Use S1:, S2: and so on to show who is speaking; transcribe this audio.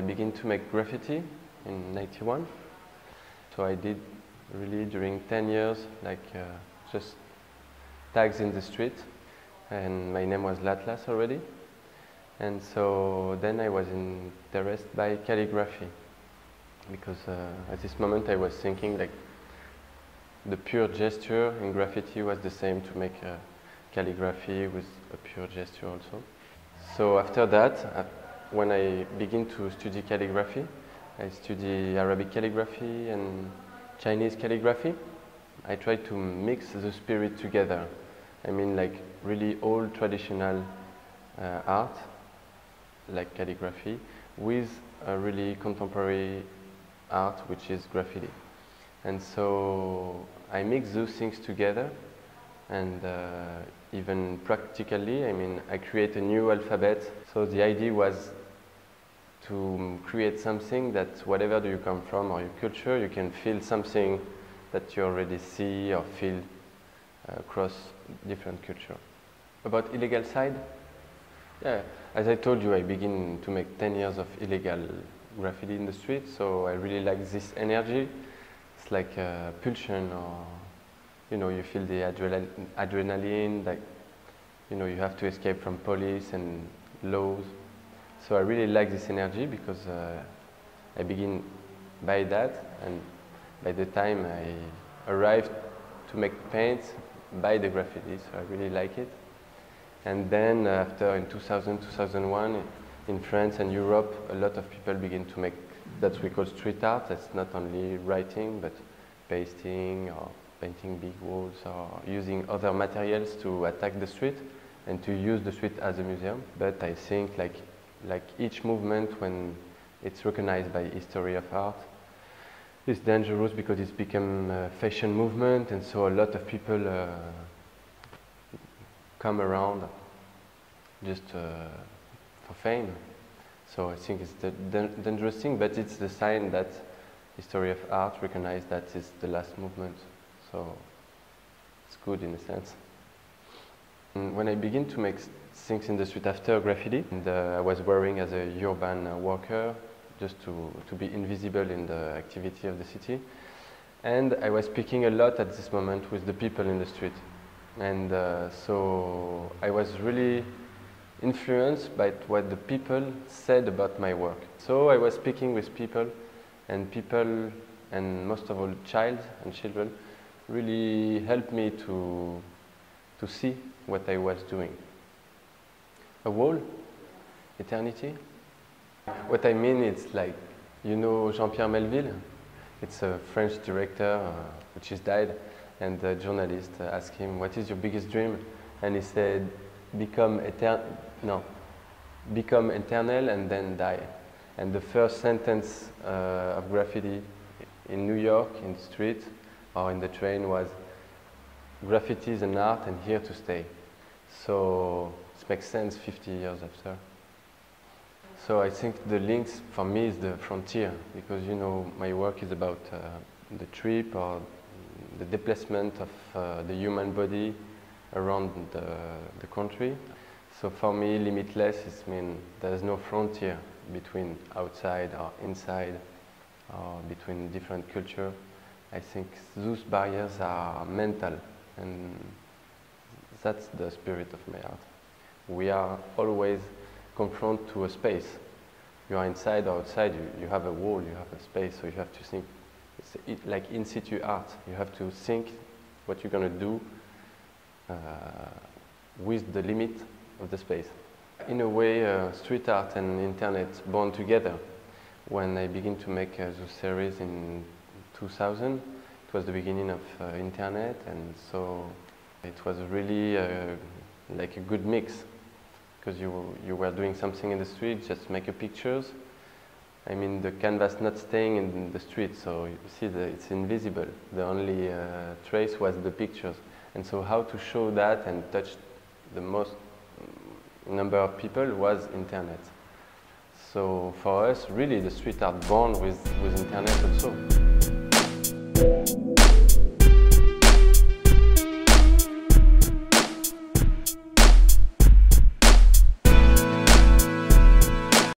S1: began to make graffiti in 91. So I did really during 10 years like uh, just tags in the street and my name was L'Atlas already. And so then I was interested by calligraphy because uh, at this moment I was thinking like the pure gesture in graffiti was the same to make calligraphy with a pure gesture also. So after that, uh, when I begin to study calligraphy, I study Arabic calligraphy and Chinese calligraphy. I try to mix the spirit together. I mean like really old traditional uh, art, like calligraphy, with a really contemporary art, which is graffiti. And so I mix those things together and uh, even practically, I mean, I create a new alphabet. So the idea was to create something that whatever do you come from or your culture, you can feel something that you already see or feel uh, across different culture. About illegal side, yeah, as I told you, I begin to make 10 years of illegal graffiti in the street, so I really like this energy. It's like a pulsion or, you know, you feel the adrenal adrenaline, like, you know, you have to escape from police and laws. So I really like this energy because uh, I begin by that and by the time I arrived to make paint by the graffiti, so I really like it. And then after in 2000, 2001, in France and Europe, a lot of people begin to make that we call street art. That's not only writing, but pasting or painting big walls or using other materials to attack the street and to use the street as a museum. But I think like like each movement when it's recognized by history of art is dangerous because it's become a fashion movement and so a lot of people uh, come around just uh, for fame. So I think it's the dangerous thing, but it's the sign that history of art recognized that is the last movement. So it's good in a sense. And when I begin to make things in the street after graffiti. And uh, I was wearing as a urban uh, worker just to, to be invisible in the activity of the city. And I was speaking a lot at this moment with the people in the street. And uh, so I was really influenced by what the people said about my work. So I was speaking with people and people and most of all child and children really helped me to, to see what I was doing. A wall? Eternity? What I mean is like, you know Jean-Pierre Melville? It's a French director uh, which has died and the journalist asked him, what is your biggest dream? And he said, become eternal, no, become eternal and then die. And the first sentence uh, of graffiti in New York, in the street or in the train was, graffiti is an art and here to stay. So it makes sense 50 years after. So I think the links for me is the frontier because you know my work is about uh, the trip or the displacement of uh, the human body around the, the country. So for me, limitless is mean there's no frontier between outside or inside or between different culture. I think those barriers are mental and that's the spirit of my art we are always confronted to a space. You are inside or outside, you, you have a wall, you have a space, so you have to think. It's like in situ art. You have to think what you're going to do uh, with the limit of the space. In a way, uh, street art and internet born together. When I began to make uh, those series in 2000, it was the beginning of uh, internet, and so it was really uh, like a good mix because you, you were doing something in the street, just make your pictures. I mean, the canvas not staying in the street, so you see that it's invisible. The only uh, trace was the pictures. And so how to show that and touch the most number of people was internet. So for us, really, the street art born with, with internet also.